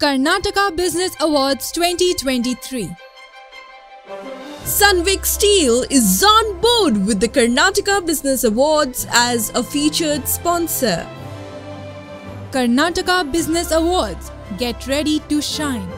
Karnataka Business Awards 2023. Sunvik Steel is on board with the Karnataka Business Awards as a featured sponsor. Karnataka Business Awards. Get ready to shine.